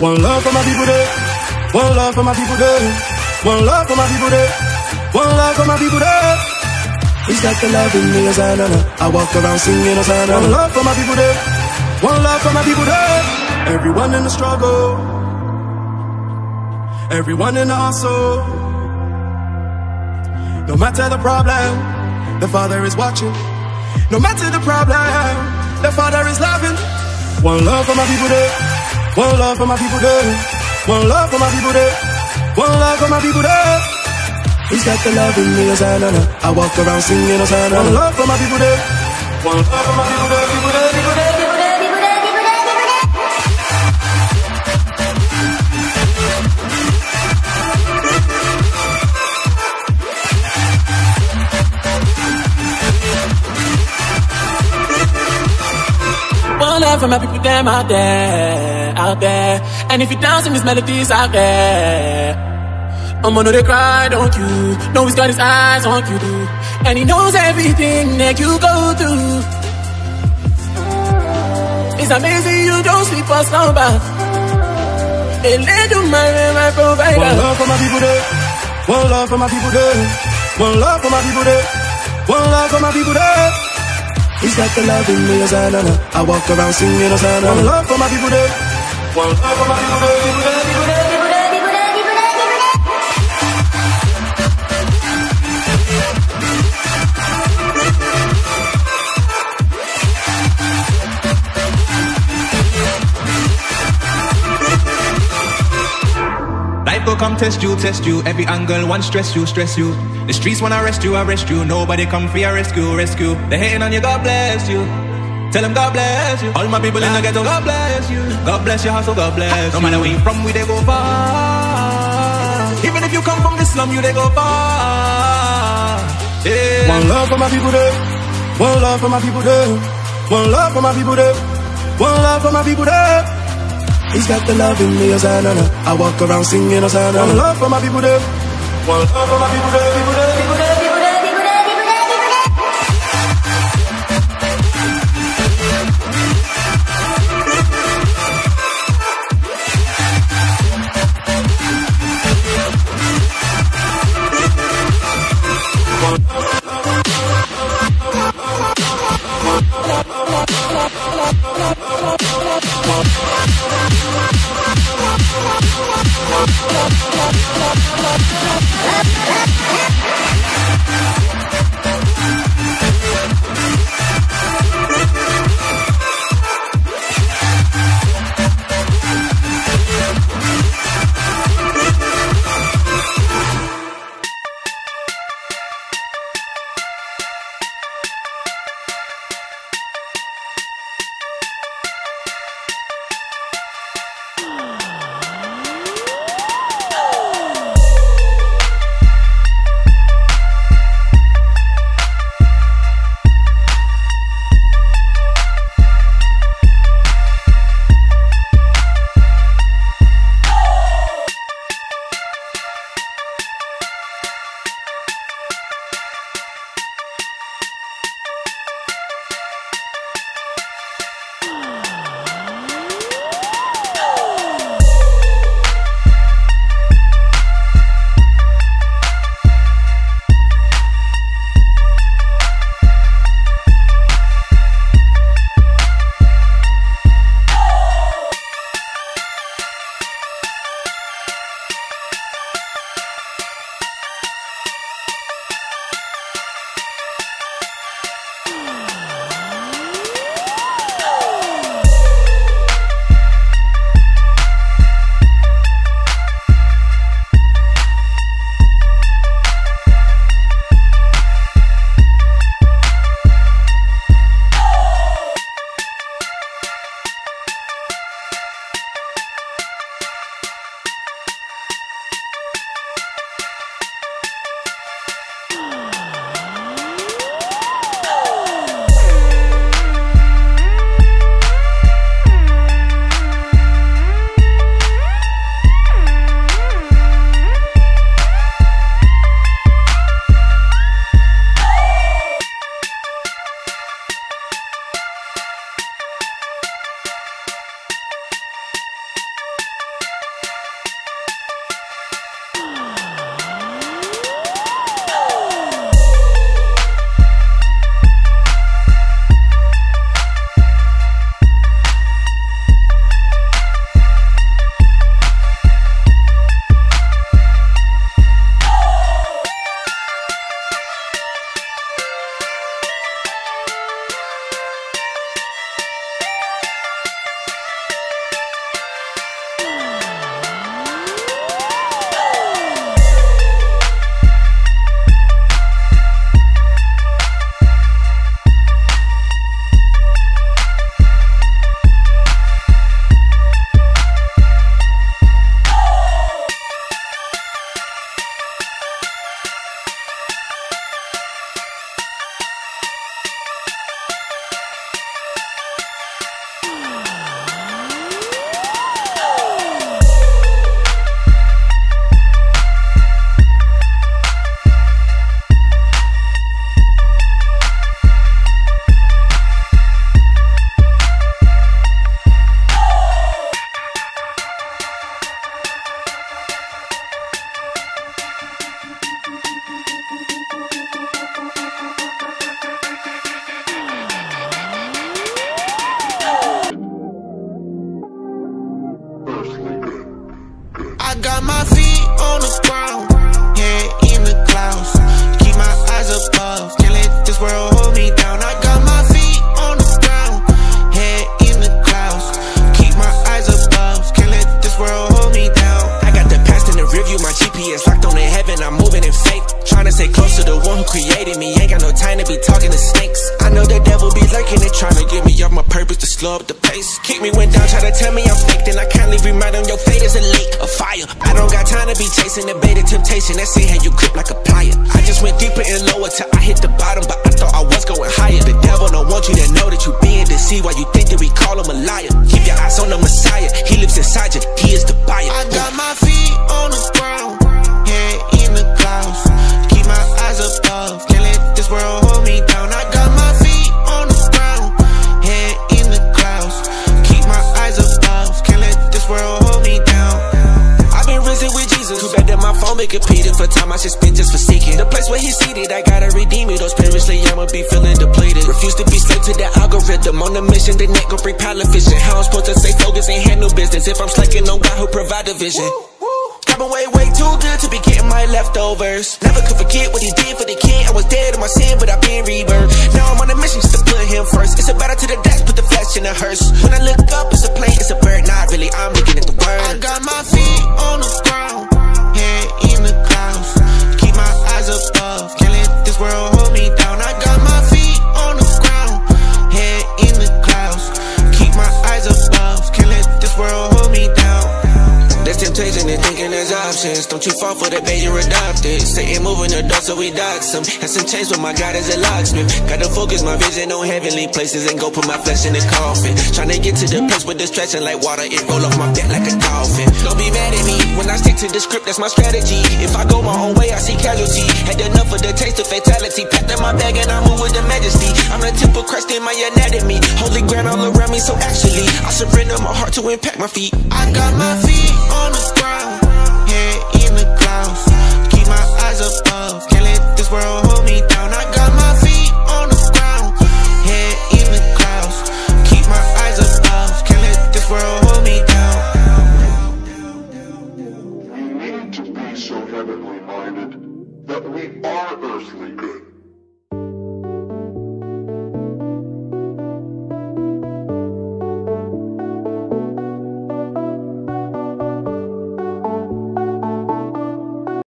One love for my people there. One love for my people there. One love for my people there. One love for my people there. He's got the love in me, Hosanna. I walk around singing Hosanna. One love for my people there. One love for my people there. Everyone in the struggle. Everyone in the hustle. No matter the problem, the Father is watching. No matter the problem, the Father is loving. One love for my people there. One love for my people there. One love for my people there. One love for my people there. He's got the love in me, Hosanna. I walk around singing Hosanna. One love for my people there. One love for my people there. People there, people there, people there, people there, people there. One love for my people, them out there, out there. And if you dance in these melodies out there, I'ma know they cry, don't you? Know he's got his eyes on you, and he knows everything that you go through. It's amazing you don't sleep or slumber. They let you marry my provider. One love for my people there. One love for my people there. One love for my people there. One love for my people there. He's got the love in me, Hosanna. I walk around singing Hosanna. One love for my people there. Come test you, test you. Every angle, one stress you, stress you. The streets wanna arrest you, arrest you. Nobody come for your rescue, rescue. They hating on you, God bless you. Tell them God bless you. All my people in the ghetto, God bless you. God bless your hustle, oh God bless you. No matter where you from, we they go far. Even if you come from the slum, you they go far. Yeah. One love for my people there. One love for my people there. One love for my people there. One love for my people there. He's got the love in me, oh, Hosanna. I walk around singing oh, Hosanna. One love for my people there. One love for my people. People there, people there, got my feet on the ground, head in the clouds. Keep my eyes above, can't let this world hold me down. stay close to the one who created me. Ain't got no time to be talking to snakes. I know the devil be lurking and trying to get me off my purpose to slow up the pace. Kick me when down, try to tell me I'm fake. Then I kindly remind them your fate is a lake of fire. I don't got time to be chasing the bait of temptation. That's see how you grip like a plier. I just went deeper and lower till I hit the bottom But I thought I was going higher. The devil don't want you to know that you being deceived. Why you think that we call him a liar? Keep your eyes on the Messiah. He lives inside you, he is the buyer I got my feet on the ground. Be feeling depleted. Refuse to be slave to the algorithm. On the mission, the net gon' bring pilot vision. How I'm supposed to stay focused and handle business if I'm slacking on God who provide the vision. I've been way, way too good to be getting my leftovers. Never could forget what he did for the kid. I was dead in my sin, but I've been rebirthed. Now I'm on a mission just to put him first. It's a battle to the death, put the flesh in the hearse. When I look up, it's a plane, it's a bird. Not really, I'm looking at the word. I got my feet on the ground, head for the you're adopted. Satan moving the door so we dox him. Had some change, but my God is a locksmith. Gotta focus my vision on heavenly places and go put my flesh in the coffin. Tryna get to the place with distraction like water, it roll off my back like a dolphin. Don't be mad at me when I stick to the script, that's my strategy. If I go my own way, I see casualty. Had enough of the taste of fatality. Packed in my bag and I move with the majesty. I'm the temple crest in my anatomy. Holy ground all around me, so actually, I surrender my heart to impact my feet. I got my feet on the ground, earthly good.